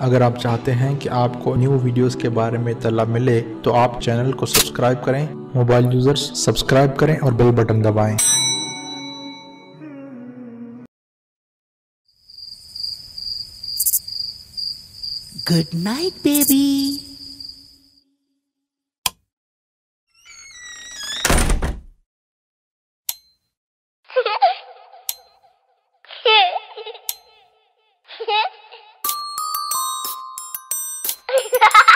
अगर आप चाहते हैं कि आपको न्यू वीडियोस के बारे में तला मिले तो आप चैनल को सब्सक्राइब करें मोबाइल यूज़र्स सब्सक्राइब करें और बेल बटन दबाएँ गुड नाइट baby. Bye.